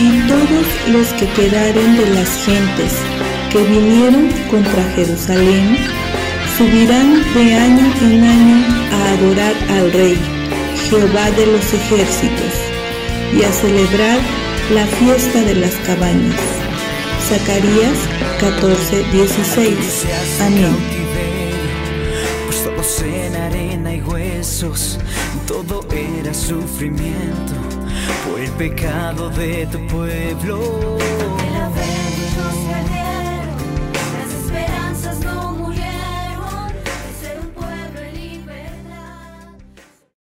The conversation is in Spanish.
y todos los que quedaren de las gentes que vinieron contra Jerusalén subirán de año en año a adorar al Rey, Jehová de los ejércitos, y a celebrar la fiesta de las cabañas. Zacarías 14, 16. Amén. Pues todos en arena y huesos, todo era sufrimiento por el pecado de tu pueblo.